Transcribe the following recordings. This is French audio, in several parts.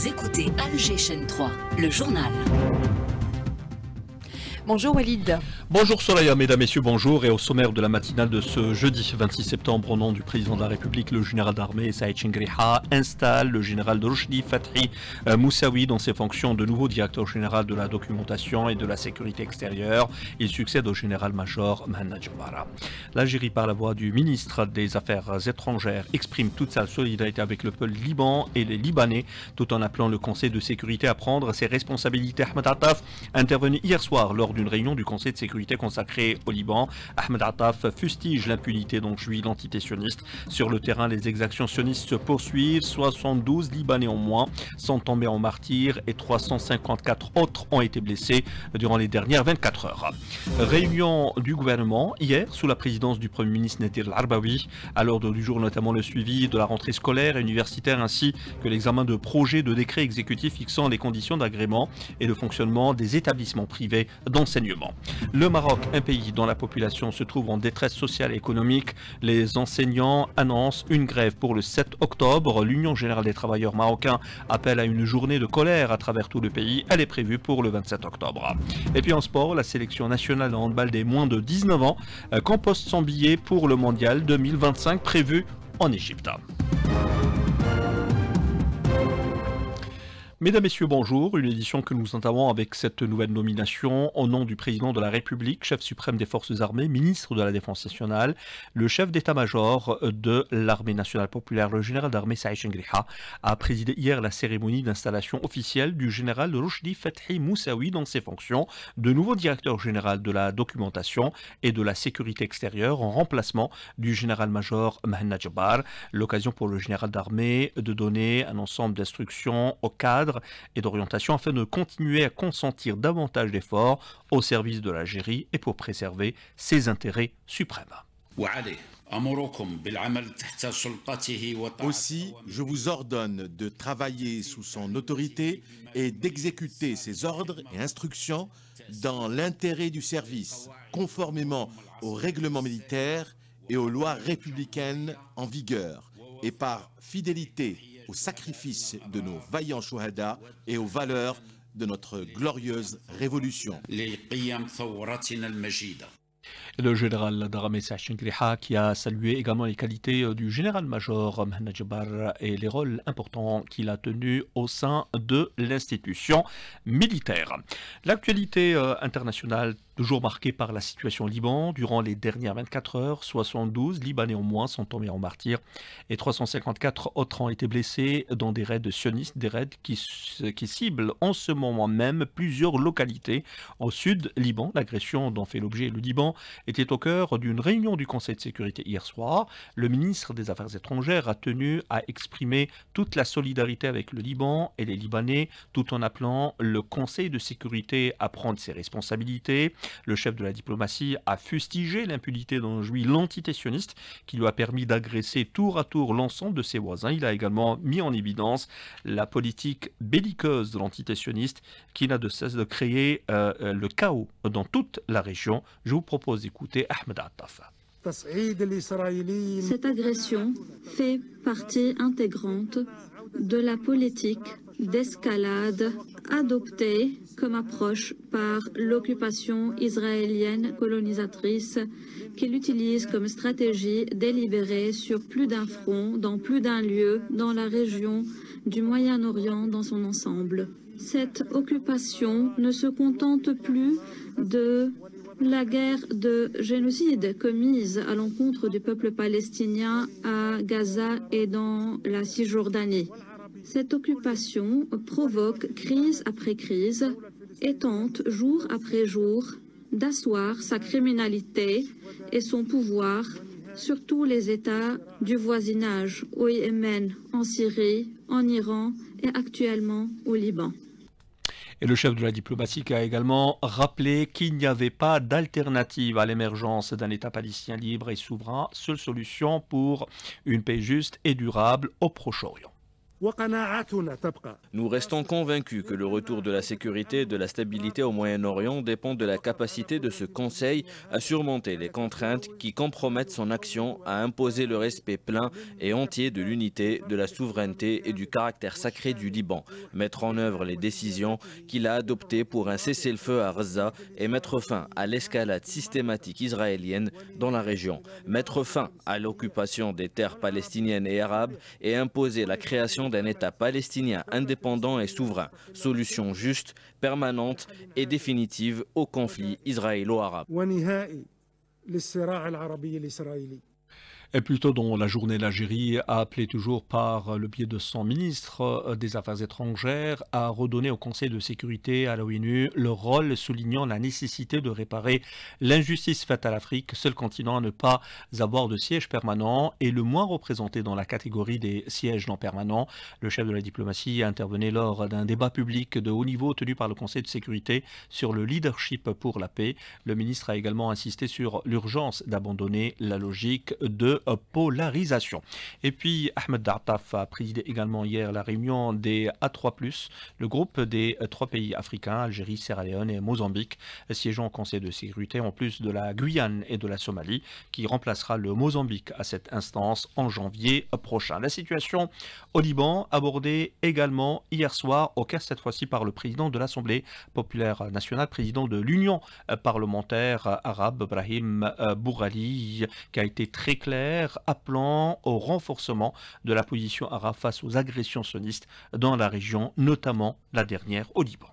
Vous écoutez Alger Chaîne 3, le journal. Bonjour Walid. Bonjour Soraya, mesdames, messieurs, bonjour. Et au sommaire de la matinale de ce jeudi 26 septembre, au nom du président de la République, le général d'armée Saïd Chingriha installe le général de Fathi euh, Moussaoui dans ses fonctions de nouveau directeur général de la documentation et de la sécurité extérieure. Il succède au général-major Mahanna Jabara. L'Algérie, par la voix du ministre des Affaires étrangères, exprime toute sa solidarité avec le peuple liban et les Libanais, tout en appelant le Conseil de sécurité à prendre ses responsabilités. Ahmed Attaf, intervenu hier soir lors d'une réunion du Conseil de sécurité consacrée au Liban. Ahmed Attaf fustige l'impunité dont jouit l'entité sioniste. Sur le terrain, les exactions sionistes se poursuivent. 72 Libanais en moins sont tombés en martyrs et 354 autres ont été blessés durant les dernières 24 heures. Réunion du gouvernement hier sous la présidence du Premier ministre Nadir Al-Arbawi. À l'ordre du jour, notamment le suivi de la rentrée scolaire et universitaire ainsi que l'examen de projets de décrets exécutifs fixant les conditions d'agrément et de fonctionnement des établissements privés Le Maroc, un pays dont la population se trouve en détresse sociale et économique, les enseignants annoncent une grève pour le 7 octobre. L'Union générale des travailleurs marocains appelle à une journée de colère à travers tout le pays. Elle est prévue pour le 27 octobre. Et puis en sport, la sélection nationale de handball des moins de 19 ans euh, composte son billet pour le mondial 2025 prévu en Égypte. Mesdames, Messieurs, bonjour. Une édition que nous entamons avec cette nouvelle nomination au nom du président de la République, chef suprême des forces armées, ministre de la Défense nationale, le chef d'état-major de l'armée nationale populaire, le général d'armée Saïd a présidé hier la cérémonie d'installation officielle du général Rushdi Fethi Moussaoui dans ses fonctions de nouveau directeur général de la documentation et de la sécurité extérieure en remplacement du général-major Mahanna Jabbar. L'occasion pour le général d'armée de donner un ensemble d'instructions au cadre et d'orientation afin de continuer à consentir davantage d'efforts au service de l'Algérie et pour préserver ses intérêts suprêmes. Aussi, je vous ordonne de travailler sous son autorité et d'exécuter ses ordres et instructions dans l'intérêt du service, conformément aux règlements militaires et aux lois républicaines en vigueur, et par fidélité au sacrifice de nos vaillants shuhada et aux valeurs de notre glorieuse révolution. Le général d'armée Sachengriha qui a salué également les qualités euh, du général-major Mahna et les rôles importants qu'il a tenus au sein de l'institution militaire. L'actualité euh, internationale Toujours marqué par la situation au Liban, durant les dernières 24 heures, 72 Libanais au moins sont tombés en martyrs et 354 autres ont été blessés dans des raids sionistes, des raids qui, qui ciblent en ce moment même plusieurs localités au sud Liban. L'agression dont fait l'objet le Liban était au cœur d'une réunion du Conseil de sécurité hier soir. Le ministre des Affaires étrangères a tenu à exprimer toute la solidarité avec le Liban et les Libanais tout en appelant le Conseil de sécurité à prendre ses responsabilités. Le chef de la diplomatie a fustigé l'impunité dont jouit l'entité sioniste qui lui a permis d'agresser tour à tour l'ensemble de ses voisins. Il a également mis en évidence la politique belliqueuse de l'entité sioniste qui n'a de cesse de créer euh, euh, le chaos dans toute la région. Je vous propose d'écouter Ahmed Attaf. Cette agression fait partie intégrante de la politique d'escalade adoptée comme approche par l'occupation israélienne colonisatrice qu'il utilise comme stratégie délibérée sur plus d'un front, dans plus d'un lieu, dans la région du Moyen-Orient dans son ensemble. Cette occupation ne se contente plus de la guerre de génocide commise à l'encontre du peuple palestinien à Gaza et dans la Cisjordanie. Cette occupation provoque crise après crise et tente jour après jour d'asseoir sa criminalité et son pouvoir sur tous les États du voisinage, au Yémen, en Syrie, en Iran et actuellement au Liban. Et le chef de la diplomatie a également rappelé qu'il n'y avait pas d'alternative à l'émergence d'un État palestinien libre et souverain, seule solution pour une paix juste et durable au Proche-Orient. Nous restons convaincus que le retour de la sécurité et de la stabilité au Moyen-Orient dépend de la capacité de ce Conseil à surmonter les contraintes qui compromettent son action à imposer le respect plein et entier de l'unité, de la souveraineté et du caractère sacré du Liban, mettre en œuvre les décisions qu'il a adoptées pour un cessez-le-feu à Gaza et mettre fin à l'escalade systématique israélienne dans la région, mettre fin à l'occupation des terres palestiniennes et arabes et imposer la création d'un État palestinien indépendant et souverain, solution juste, permanente et définitive au conflit israélo-arabe. Et plutôt dans la journée, l'Algérie a appelé toujours par le biais de son ministre euh, des Affaires étrangères à redonner au Conseil de sécurité à l'ONU le rôle soulignant la nécessité de réparer l'injustice faite à l'Afrique, seul continent à ne pas avoir de siège permanent et le moins représenté dans la catégorie des sièges non permanents. Le chef de la diplomatie a intervenu lors d'un débat public de haut niveau tenu par le Conseil de sécurité sur le leadership pour la paix. Le ministre a également insisté sur l'urgence d'abandonner la logique de polarisation. Et puis, Ahmed Dartaf a présidé également hier la réunion des A3+, le groupe des trois pays africains, Algérie, Sierra Leone et Mozambique, siégeant au Conseil de sécurité en plus de la Guyane et de la Somalie, qui remplacera le Mozambique à cette instance en janvier prochain. La situation au Liban, abordée également hier soir, au cas cette fois-ci par le président de l'Assemblée populaire nationale, président de l'Union parlementaire arabe, Brahim Bourali, qui a été très clair appelant au renforcement de la position arabe face aux agressions sionistes dans la région, notamment la dernière au Liban.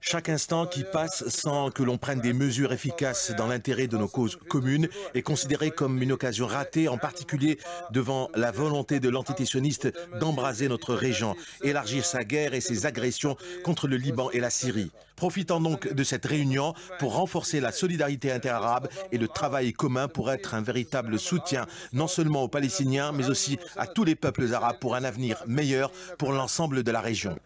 Chaque instant qui passe sans que l'on prenne des mesures efficaces dans l'intérêt de nos causes communes est considéré comme une occasion ratée, en particulier devant la volonté de l'entité sioniste d'embraser notre région, élargir sa guerre et ses agressions contre le Liban et la Syrie. Profitant donc de cette réunion pour renforcer la solidarité interarabe et le travail commun pour être un véritable soutien non seulement aux Palestiniens mais aussi à tous les peuples arabes pour un avenir meilleur pour l'ensemble de la région.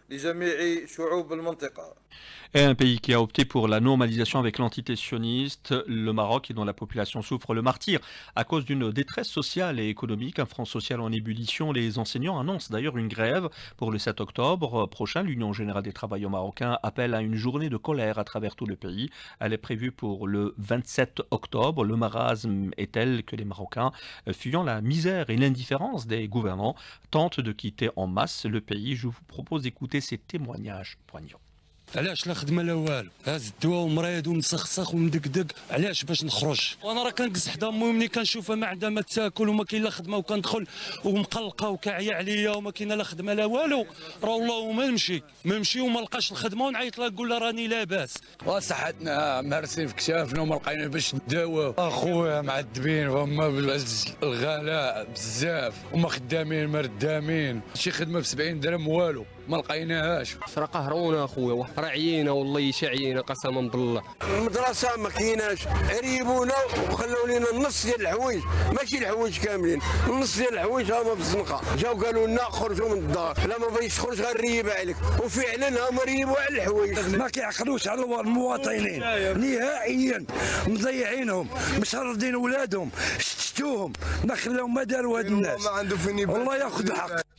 Et un pays qui a opté pour la normalisation avec l'entité sioniste, le Maroc, et dont la population souffre le martyr à cause d'une détresse sociale et économique, un front social en ébullition. Les enseignants annoncent d'ailleurs une grève pour le 7 octobre prochain. L'Union générale des travailleurs marocains appelle à une journée de colère à travers tout le pays. Elle est prévue pour le 27 octobre. Le marasme est tel que les Marocains, fuyant la misère et l'indifférence des gouvernants, tentent de quitter en masse le pays. Je vous propose d'écouter ces témoignages poignants. علاش لا خدمة لا والو؟ هاز الدواء ومريض ومسخسخ ومدقدق علاش باش نخرج؟ وأنا راه كنقص حدا امي ملي كنشوفها ما عندها ما تاكل وما كاين لا خدمة وكندخل ومقلقة وكاعية عليا وما كاينة لا خدمة لا والو راه والله ما نمشي. ما نمشي وما لقاش الخدمة ونعيط لها نقول لها راني لاباس. وصحتنا مارسين في كشافنا وما لقينا باش نداوى أخويا معذبين وهما الغلاء بزاف وما خدامين مردامين. شي خدمة ب 70 درهم والو. ما لقيناهاش. راه قهرونا أخويا راه عيينا والله يشعينا قسما بالله. المدرسة ما كايناش عريبونا وخلوا لنا النص ديال الحوايج. ماشي الحوايج كاملين النص ديال الحوايج هما في الزنقه جاو قالوا لنا خرجوا من الدار. لا ما بغيتش تخرج غنريب عليك. وفعلا هما ريبوا على الحوايج. ما كيعقلوش على المواطنين. نهائيا مضيعينهم مشردين ولادهم شتتوهم ما خلاهم ما داروا هاد الناس. والله ياخذ حق.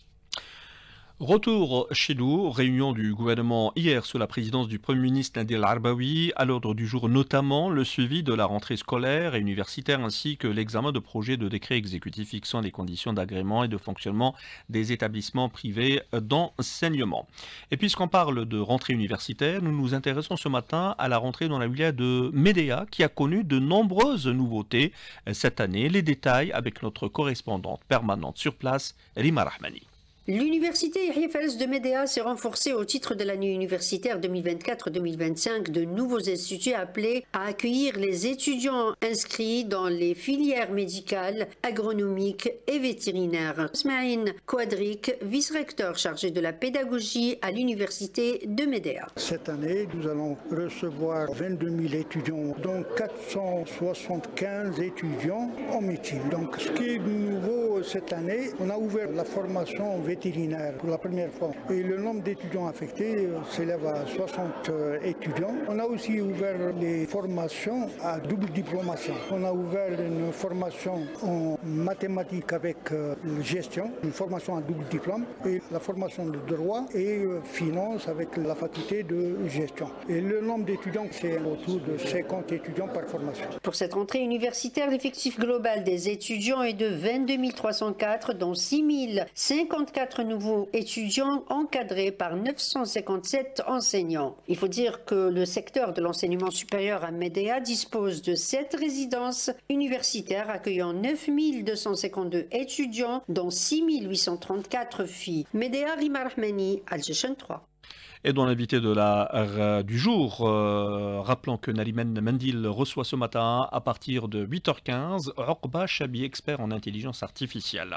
Retour chez nous, réunion du gouvernement hier sous la présidence du Premier ministre Nadir Arbaoui, à l'ordre du jour notamment le suivi de la rentrée scolaire et universitaire ainsi que l'examen de projets de décret exécutif fixant les conditions d'agrément et de fonctionnement des établissements privés d'enseignement. Et puisqu'on parle de rentrée universitaire, nous nous intéressons ce matin à la rentrée dans la wilaya de Médéa qui a connu de nombreuses nouveautés cette année. Les détails avec notre correspondante permanente sur place, Rima Rahmani. L'université Yahya de Médéa s'est renforcée au titre de l'année universitaire 2024-2025 de nouveaux instituts appelés à accueillir les étudiants inscrits dans les filières médicales, agronomiques et vétérinaires. Smaïn Quadric, vice-recteur chargé de la pédagogie à l'université de Médéa. Cette année, nous allons recevoir 22 000 étudiants, dont 475 étudiants en médecine. Donc, ce qui est nouveau cette année, on a ouvert la formation en vétérinaire pour la première fois. Et le nombre d'étudiants affectés s'élève à 60 étudiants. On a aussi ouvert les formations à double diplomation. On a ouvert une formation en mathématiques avec gestion, une formation à double diplôme, et la formation de droit et finance avec la faculté de gestion. Et le nombre d'étudiants, c'est autour de 50 étudiants par formation. Pour cette rentrée universitaire, l'effectif global des étudiants est de 22 304, dont 6 054 nouveaux étudiants encadrés par 957 enseignants. Il faut dire que le secteur de l'enseignement supérieur à Médéa dispose de 7 résidences universitaires accueillant 9 252 étudiants, dont 6 834 filles. Médéa Rima Rahmani, Algéchon 3 et dans l'invité de la, du jour. Euh, rappelons que Nalimen Mendil reçoit ce matin à partir de 8h15 Orba Chabi, expert en intelligence artificielle.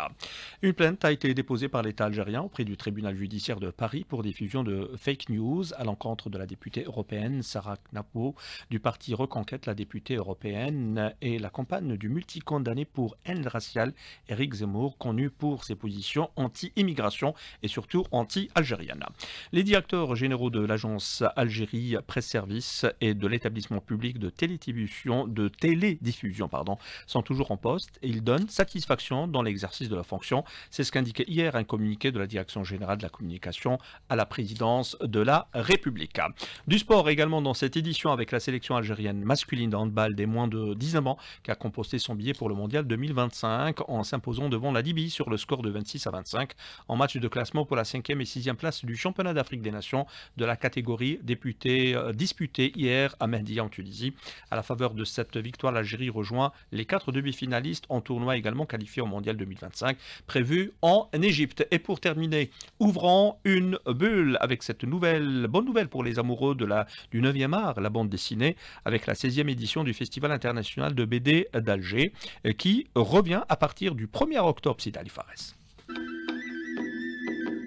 Une plainte a été déposée par l'État algérien auprès du tribunal judiciaire de Paris pour diffusion de fake news à l'encontre de la députée européenne Sarah Knapo du parti Reconquête, la députée européenne, et la compagne du multicondamné pour haine raciale Eric Zemmour, connu pour ses positions anti-immigration et surtout anti-algérienne. Les directeurs généraux de l'agence Algérie Presse Service et de l'établissement public de télédiffusion, de télédiffusion pardon, sont toujours en poste et ils donnent satisfaction dans l'exercice de la fonction. C'est ce qu'indiquait hier un communiqué de la Direction générale de la communication à la présidence de la République. Du sport également dans cette édition avec la sélection algérienne masculine de handball des moins de 19 ans qui a composté son billet pour le mondial 2025 en s'imposant devant la Libye sur le score de 26 à 25 en match de classement pour la 5e et 6e place du championnat d'Afrique des Nations de la catégorie députée, euh, disputée hier à Mehdi en Tunisie. À la faveur de cette victoire, l'Algérie rejoint les quatre demi-finalistes en tournoi également qualifiés au Mondial 2025 prévu en Égypte. Et pour terminer, ouvrons une bulle avec cette nouvelle bonne nouvelle pour les amoureux du 9e art, la bande dessinée, avec la 16e édition du Festival international de BD d'Alger euh, qui revient à partir du 1er octobre, Sidali Fares.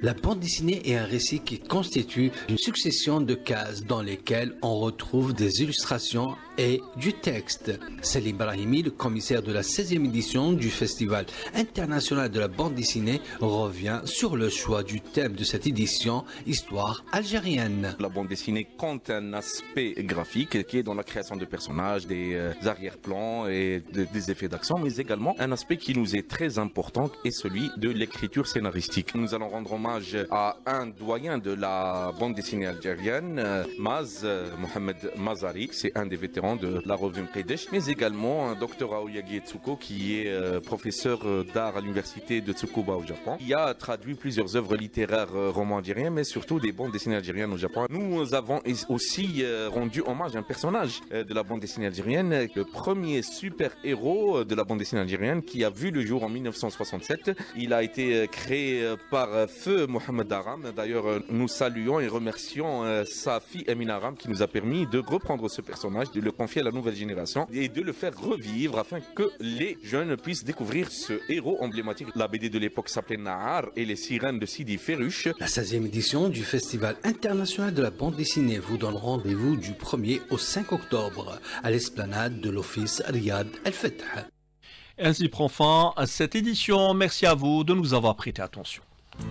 La bande dessinée est un récit qui constitue une succession de cases dans lesquelles on retrouve des illustrations et du texte. Salim Brahimi, le commissaire de la 16e édition du Festival international de la bande dessinée, revient sur le choix du thème de cette édition, histoire algérienne. La bande dessinée compte un aspect graphique qui est dans la création de personnages, des euh, arrière-plans et des effets d'action, mais également un aspect qui nous est très important est celui de l'écriture scénaristique. Nous allons rendre hommage à un doyen de la bande dessinée algérienne, euh, Maz euh, Mohamed Mazari, c'est un des vétérans de la revue Mkedesh, mais également un docteur Aoyagi Etsuko qui est euh, professeur d'art à l'université de Tsukuba au Japon. Il a traduit plusieurs œuvres littéraires romans algériens, mais surtout des bandes dessinées algériennes au Japon. Nous avons aussi rendu hommage à un personnage de la bande dessinée algérienne, le premier super-héros de la bande dessinée algérienne qui a vu le jour en 1967. Il a été créé par Feu Mohamed Aram. D'ailleurs, euh, nous saluons et remercions euh, sa fille Emine Aram qui nous a permis de reprendre ce personnage, de le confier à la nouvelle génération et de le faire revivre afin que les jeunes puissent découvrir ce héros emblématique. La BD de l'époque s'appelait Nahar et les sirènes de Sidi Ferruche. La 16e édition du Festival international de la bande dessinée vous donne rendez-vous du 1er au 5 octobre à l'esplanade de l'office Riyad El Fath. Ainsi prend fin cette édition. Merci à vous de nous avoir prêté attention.